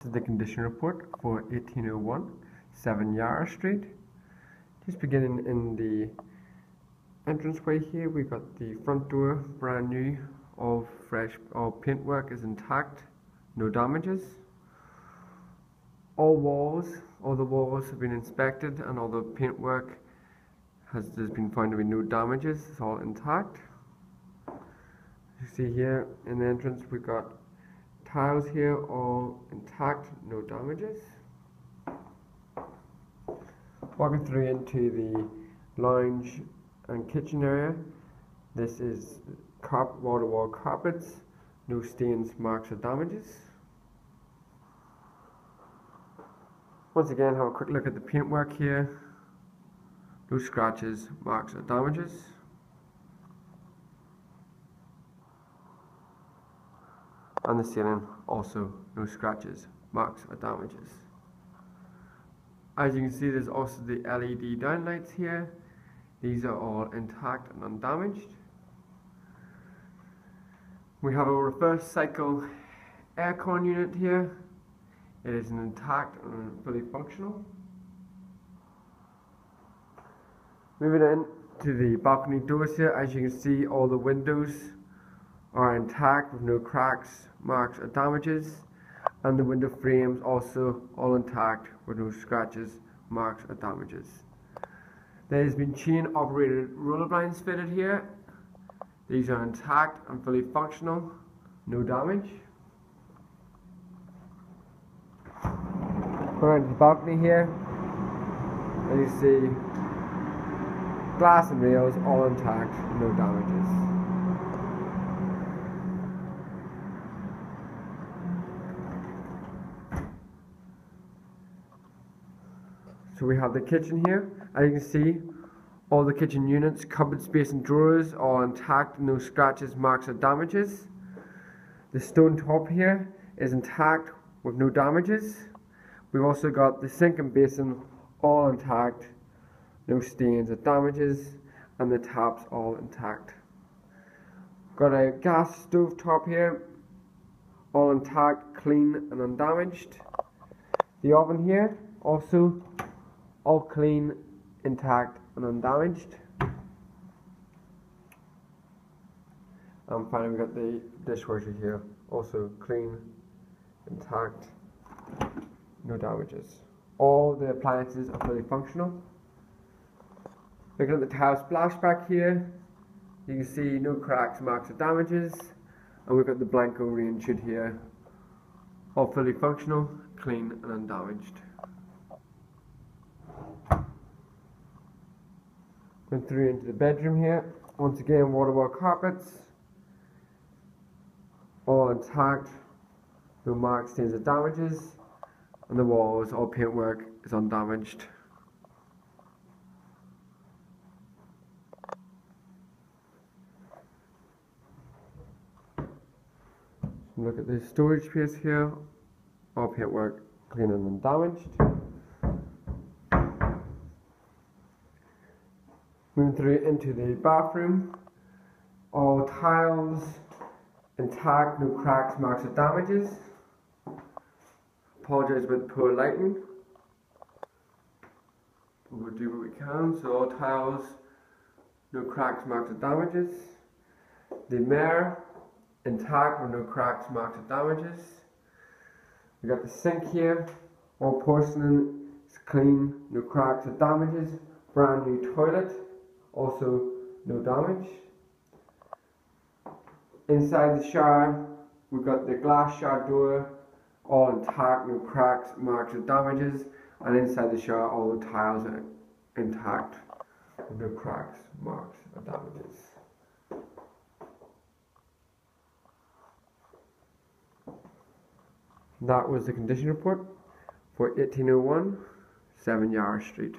This is the condition report for 1801 7 Yarra Street. Just beginning in the entranceway here, we've got the front door brand new, all fresh, all paintwork is intact, no damages. All walls, all the walls have been inspected and all the paintwork has there's been found to be no damages, it's all intact. You see here in the entrance we've got Tiles here all intact, no damages. Walking through into the lounge and kitchen area. This is carp wall to wall carpets, no stains, marks or damages. Once again have a quick look at the paintwork here. No scratches, marks or damages. On the ceiling also no scratches, marks or damages. As you can see there's also the LED downlights here. These are all intact and undamaged. We have a reverse cycle aircon unit here. It is intact and fully functional. Moving in to the balcony doors here, as you can see all the windows are intact with no cracks, marks or damages and the window frames also all intact with no scratches, marks or damages. There has been chain operated roller blinds fitted here. These are intact and fully functional, no damage. To the balcony here, and you see glass and rails all intact, no damages. So we have the kitchen here. As you can see, all the kitchen units, cupboard space and drawers are intact, no scratches, marks or damages. The stone top here is intact with no damages. We've also got the sink and basin all intact, no stains or damages, and the taps all intact. Got a gas stove top here, all intact, clean and undamaged. The oven here also all clean, intact and undamaged. And finally we've got the dishwasher here, also clean, intact, no damages. All the appliances are fully functional. Looking at the tile splashback here, you can see no cracks, marks or damages. And we've got the Blanco chute here, all fully functional, clean and undamaged. Went through into the bedroom here. Once again, waterwall carpets. All intact. No marks, stains or damages. And the walls, all paintwork is undamaged. Look at the storage space here. All paintwork clean and undamaged. Moving through into the bathroom. All tiles intact, no cracks, marks or damages. Apologise about poor lighting. We'll do what we can. So all tiles, no cracks, marks or damages. The mirror intact with no cracks, marks or damages. We got the sink here, all porcelain, it's clean, no cracks or damages. Brand new toilet also no damage. Inside the shower, we've got the glass shower door, all intact, no cracks, marks or damages. And inside the shower, all the tiles are intact, no cracks, marks or damages. That was the condition report for 1801 7 Yarra Street.